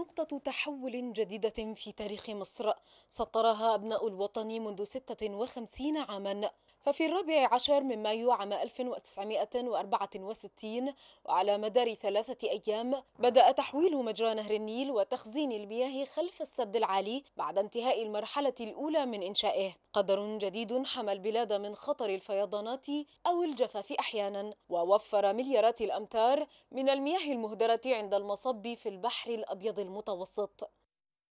نقطة تحول جديدة في تاريخ مصر. سطرها أبناء الوطن منذ 56 عاما. ففي الرابع عشر من مايو عام 1964 وعلى مدار ثلاثة أيام بدأ تحويل مجرى نهر النيل وتخزين المياه خلف السد العالي بعد انتهاء المرحلة الأولى من إنشائه. قدر جديد حمى البلاد من خطر الفيضانات أو الجفاف أحيانا ووفر مليارات الأمتار من المياه المهدرة عند المصب في البحر الأبيض المتوسط.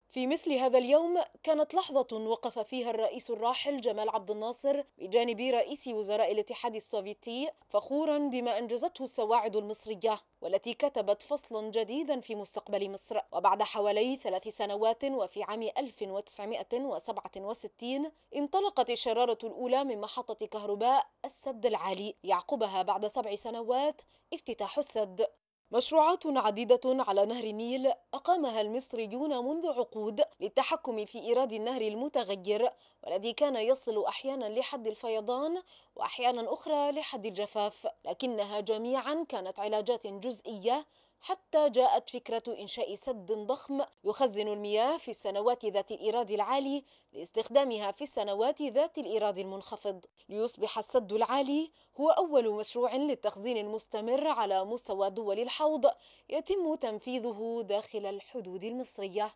في مثل هذا اليوم كانت لحظة وقف فيها الرئيس الراحل جمال عبد الناصر بجانب رئيس وزراء الاتحاد السوفيتي فخورا بما أنجزته السواعد المصرية والتي كتبت فصلا جديدا في مستقبل مصر. وبعد حوالي ثلاث سنوات وفي عام 1967 انطلقت الشرارة الأولى من محطة كهرباء السد العالي يعقبها بعد سبع سنوات افتتاح السد. مشروعات عديدة على نهر النيل أقامها المصريون منذ عقود للتحكم في إيراد النهر المتغير والذي كان يصل أحيانا لحد الفيضان وأحيانا أخرى لحد الجفاف لكنها جميعا كانت علاجات جزئية حتى جاءت فكرة إنشاء سد ضخم يخزن المياه في السنوات ذات الإيراد العالي لاستخدامها في السنوات ذات الإيراد المنخفض. ليصبح السد العالي هو أول مشروع للتخزين المستمر على مستوى دول الحوض يتم تنفيذه داخل الحدود المصرية.